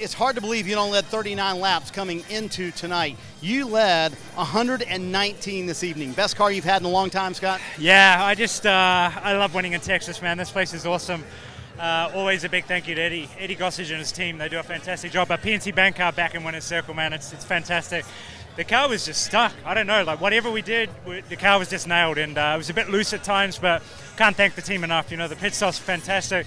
it's hard to believe you don't led 39 laps coming into tonight. You led 119 this evening. Best car you've had in a long time, Scott? Yeah, I just uh, I love winning in Texas, man. This place is awesome. Uh, always a big thank you to Eddie, Eddie Gossage and his team. They do a fantastic job. But PNC Bank car back in winner's circle, man. It's it's fantastic. The car was just stuck. I don't know, like whatever we did, the car was just nailed, and uh, it was a bit loose at times. But can't thank the team enough. You know, the pit stops fantastic.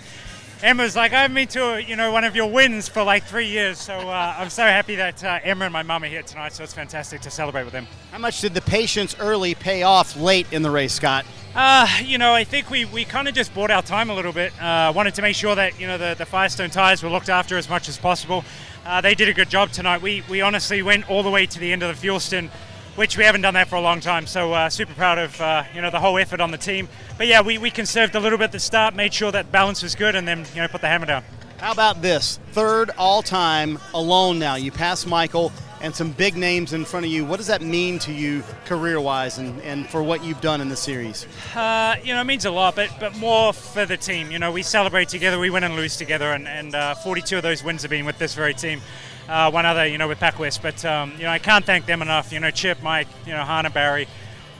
Emma's like, I haven't been to you know one of your wins for like three years, so uh, I'm so happy that uh, Emma and my mum are here tonight. So it's fantastic to celebrate with them. How much did the patience early pay off late in the race, Scott? Uh, you know, I think we, we kind of just bought our time a little bit. Uh, wanted to make sure that you know the, the Firestone tires were looked after as much as possible. Uh, they did a good job tonight. We we honestly went all the way to the end of the fuel stint which we haven't done that for a long time. So uh, super proud of uh, you know the whole effort on the team. But yeah, we, we conserved a little bit at the start, made sure that balance was good, and then you know put the hammer down. How about this third all time alone now? You pass Michael and some big names in front of you. What does that mean to you career wise and, and for what you've done in the series? Uh, you know, it means a lot, but, but more for the team. You know, we celebrate together, we win and lose together, and, and uh, 42 of those wins have been with this very team uh, one other, you know, with PacWest. But um, you know, I can't thank them enough. You know, Chip, Mike, you know, Hannah, Barry,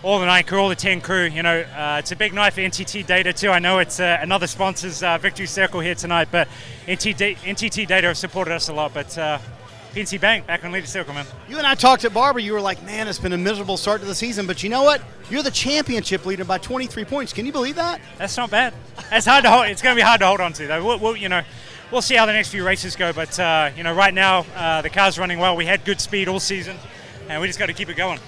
all the nine crew, all the ten crew. You know, uh, it's a big night for NTT Data too. I know it's uh, another sponsor's uh, victory circle here tonight, but NTT, NTT Data have supported us a lot. But uh, PNC Bank back on leader circle, man. You and I talked at Barber. You were like, "Man, it's been a miserable start to the season." But you know what? You're the championship leader by 23 points. Can you believe that? That's not bad. It's hard to hold. It's going to be hard to hold on to, though. We'll, we'll, you know, we'll see how the next few races go. But uh, you know, right now uh, the car's running well. We had good speed all season, and we just got to keep it going.